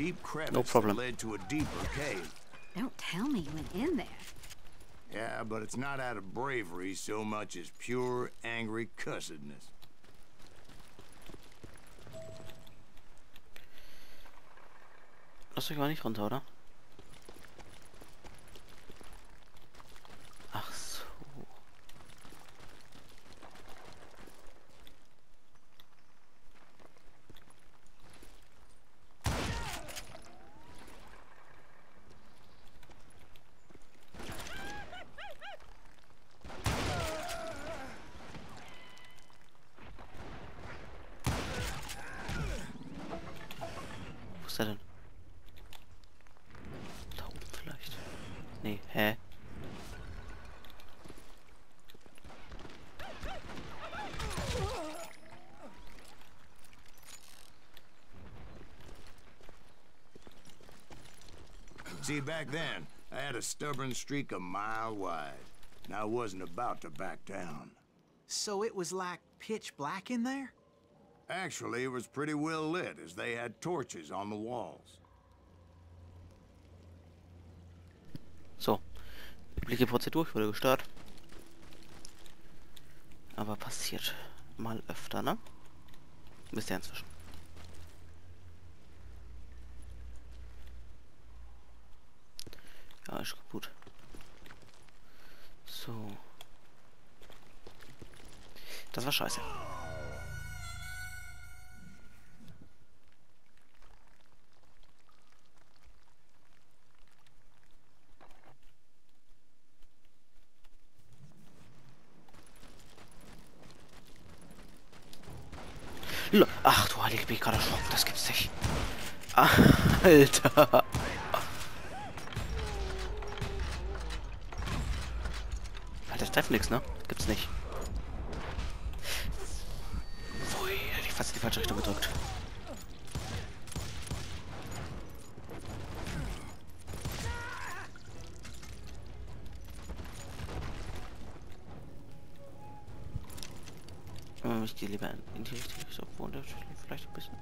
deep crevice No problem. that led to a deeper cave. Don't tell me you went in there. Yeah, but it's not out of bravery so much as pure, angry cussedness. Lass euch mal nicht runter, oder? Ach so. Wo ist er denn? Da oben vielleicht. Nee, hä? See, back then, I had a stubborn streak a mile wide, and I wasn't about to back down. So it was like pitch black in there? Actually, it was pretty well lit, as they had torches on the walls. So. Übliche Prozedur, ich wurde gestört. Aber passiert mal öfter, ne? Wisst ihr inzwischen. Ja, ist kaputt. So. Das war scheiße. Ach du heilig, bin ich gerade erschrocken. Das gibt's nicht. Alter. Ich treffe nichts, ne? Gibt's nicht. Pfui, hätte ich fast in die falsche Richtung gedrückt. Ich gehe lieber in- in die richtige Richtung, obwohl das vielleicht ein bisschen.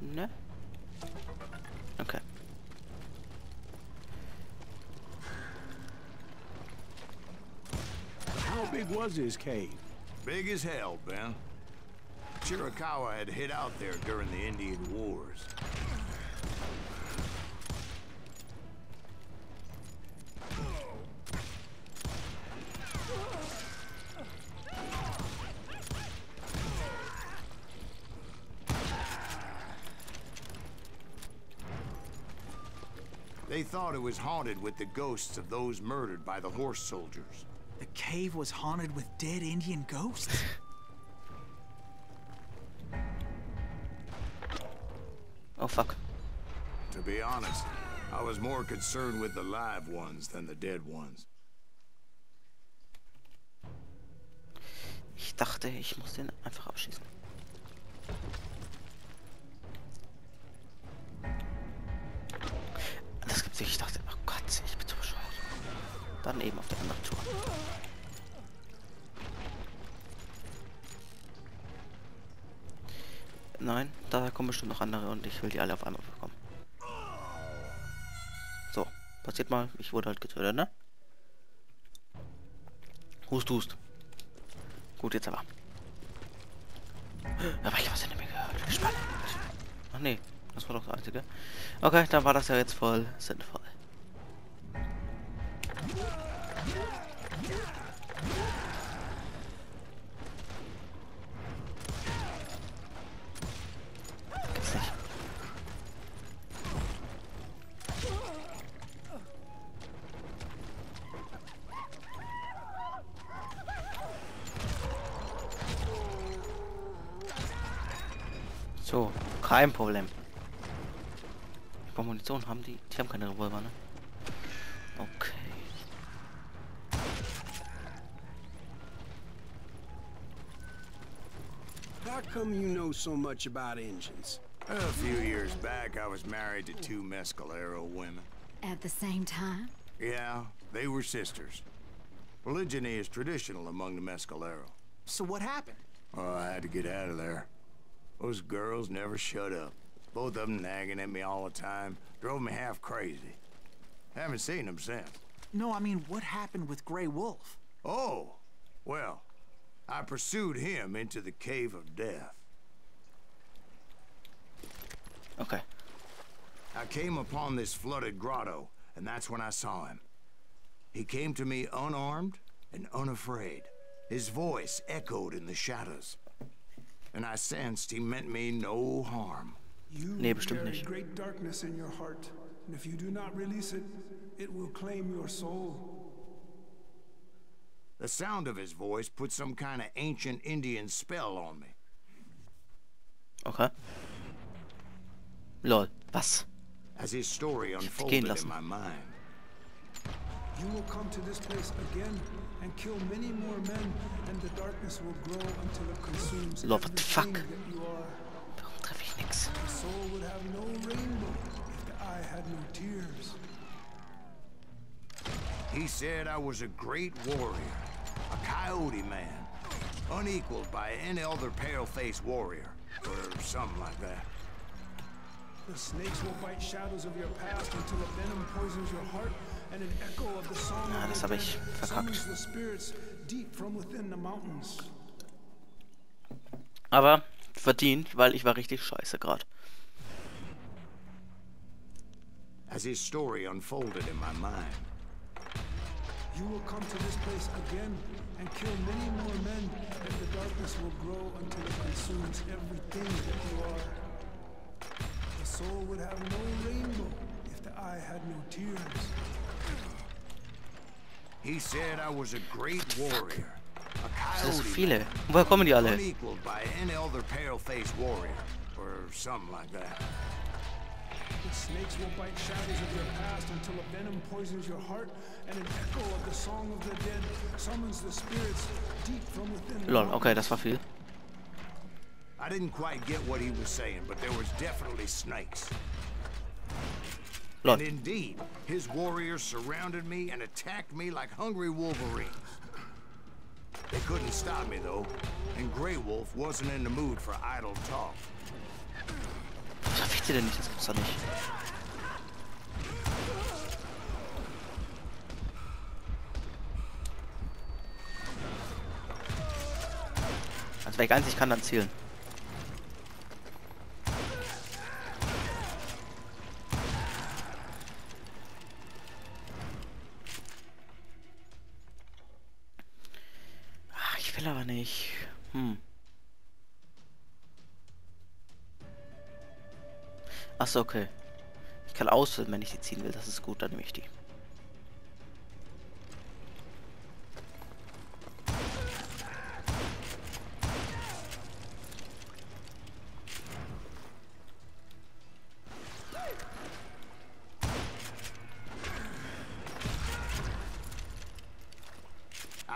Ne? Big was his cave? Big as hell, Ben. Chiricahua had hid out there during the Indian Wars. They thought it was haunted with the ghosts of those murdered by the horse soldiers. The cave was haunted with dead Indian ghosts? Oh fuck. To be honest, I was more concerned with the live ones than the dead ones. Ich dachte, ich muss den einfach abschießen. Das gibt's nicht. Ich dachte, oh Gott, ich bin so bescheuert. Dann eben auf der anderen Tour. Nein, da kommen bestimmt noch andere und ich will die alle auf einmal bekommen. So, passiert mal, ich wurde halt getötet, ne? Hust, hust. Gut, jetzt aber. Aber ich habe was in mir gehört. Spannend. Ach nee, das war doch das Einzige. Okay, dann war das ja jetzt voll sinnvoll. Kein Problem. Ich brauche Munition. Haben die? Die haben keine Revolver, ne? Okay. How come you know so much about engines? A few years back, I was married to two Mescalero women. At the same time? Yeah, they were sisters. Polygyny is traditional among the Mescalero. So what happened? Oh, I had to get out of there. Those girls never shut up. Both of them nagging at me all the time. Drove me half crazy. Haven't seen them since. No, I mean, what happened with Grey Wolf? Oh, well, I pursued him into the Cave of Death. Okay. I came upon this flooded grotto, and that's when I saw him. He came to me unarmed and unafraid. His voice echoed in the shadows. And I sensed he meant me no harm. You Nee, bestimmt carry nicht. great darkness in your heart, and if you do not release it, it will claim your soul. The sound of his voice put some kind of ancient Indian spell on me. Okay. Lol. Was? As his story gehen unfolded in lassen. my mind, You will come to this place again and kill many more men, and the darkness will grow until it consumes Lord, what the fuck? everything that you are. Warum treffe ich nix? The soul would have no rainbow if the eye had no tears. he said I was a great warrior, a coyote man, unequaled by any other pale-faced warrior, or something like that. The snakes will bite shadows of your past until a venom poisons your heart, of das the hab dead ich verkackt. Aber verdient, weil ich war richtig scheiße gerade. As his story unfolded in my mind, You will come to this place again and kill many more men, and the darkness will grow until it consumes everything that you are. The soul would have no rainbow if the eye had no tears. He said I was a great warrior, a Das sind so coyote viele. Woher kommen die alle? unequaled by any other pale-faced warrior, or something like that. The snakes will bite shadows of your past until a venom poisons your heart, and an echo of the song of the dead summons the spirits deep from within the Lol, okay, mountains. das war viel. I didn't quite get what he was saying, but there was definitely snakes. And indeed, his warriors surrounded me and attacked me like hungry wolverines. They couldn't stop me, though, and Grey Wolf wasn't in the mood for idle talk. Was verfickt ihr denn nicht? Das gibt's doch nicht. Also wer einzig kann dann zielen. Will aber nicht. Hm. Achso, okay. Ich kann auswählen, wenn ich die ziehen will. Das ist gut, dann nehme ich die.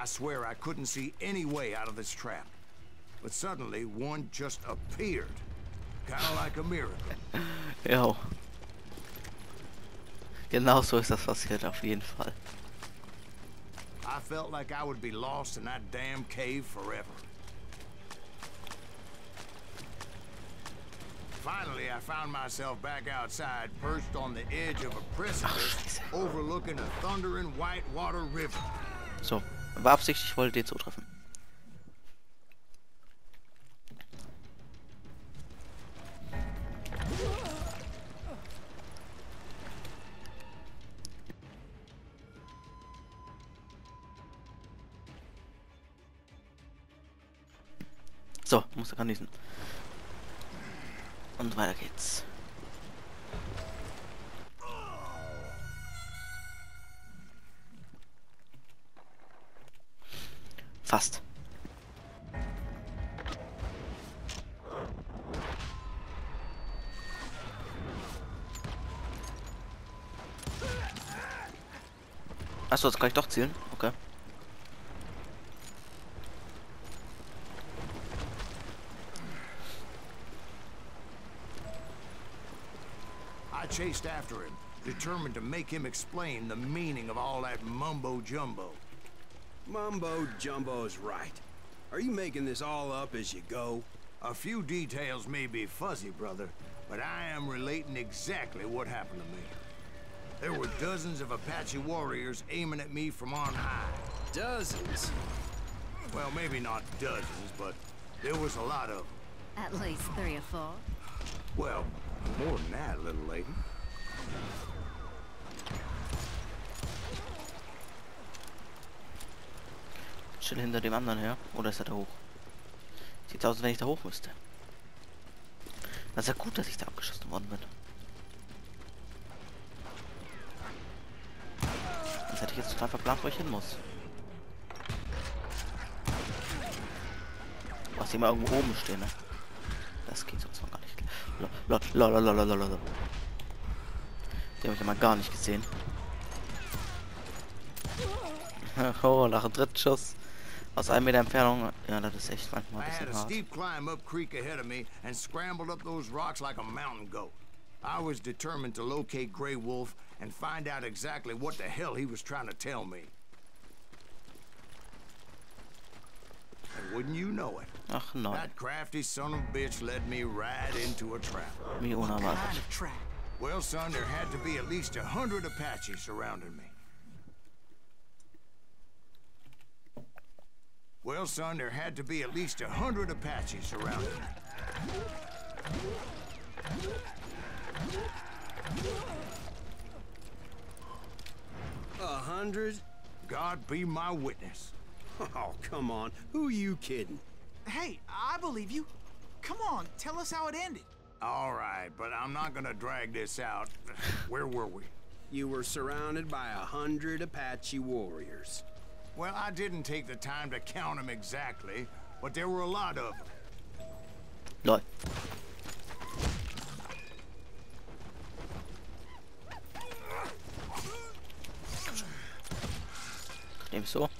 Swear I couldn't see any way out of this trap. But suddenly, one just appeared. Kind of like a miracle. Jo. Genau so ist das passiert, auf jeden Fall. I felt like I would be lost in that damn cave forever. Finally, I found myself back outside, perched on the edge of a precipice oh, overlooking a thundering whitewater river. So, beabsichtigt, ich wollte den zutreffen. So, muss er genießen. Und weiter geht's. Fast. Achso, jetzt kann ich doch zielen. Okay. I chased after him, determined to make him explain the meaning of all that mumbo jumbo. Mumbo Jumbo's right. Are you making this all up as you go? A few details may be fuzzy, brother, but I am relating exactly what happened to me. There were dozens of Apache warriors aiming at me from on high. Dozens. Well, maybe not dozens, but there was a lot of them. At least three or four. Well, more than that, little lady. Chill hinter dem anderen her. Oder ist er da hoch? Sieht aus, wenn ich da hoch müsste. Das ist ja gut, dass ich da abgeschossen worden bin. Sonst hätte ich jetzt total verplant, wo ich hin muss. Was mal irgendwo oben stehen, ne? Das geht sonst noch gar nicht. Lol, lol, lol, lol, lol, lol. Die habe ich ja mal gar nicht gesehen. oh, nach dem dritten Schuss. Aus einem Meter Entfernung. Ja, das ist echt manchmal I ein had bisschen a hart. steep climb up creek ahead of me and scrambled up those rocks like a mountain goat. I was determined to locate Grey Wolf and find out exactly what the hell he was trying to tell me. And wouldn't you know it, Ach nein, that crafty son of a bitch led me right into a trap. Kind unerwartet. Well, son, there had to be at least a hundred Apaches surrounding me. Well, son, there had to be at least a hundred Apaches surrounding me. A hundred? God be my witness. Oh, come on. Who are you kidding? Hey, I believe you. Come on, tell us how it ended. All right, but I'm not gonna drag this out. Where were we? You were surrounded by a hundred Apache warriors. Well, I didn't take the time to count them exactly, but there were a lot of them. Lol. Nehm so.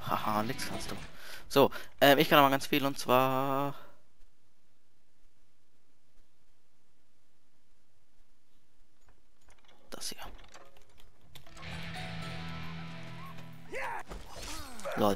Haha, nix kannst du. So, ähm, ich kann aber ganz viel und zwar. Lol.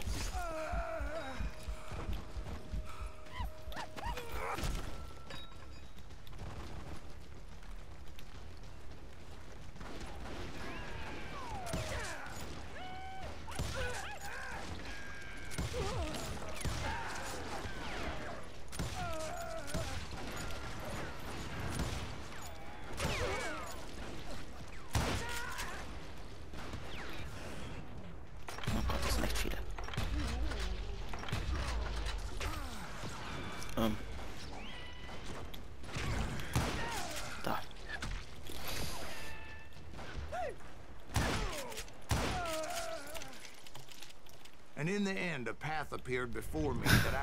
Oh Gott, das sind echt viele. Ähm. Da. And in the end, a path appeared before me that I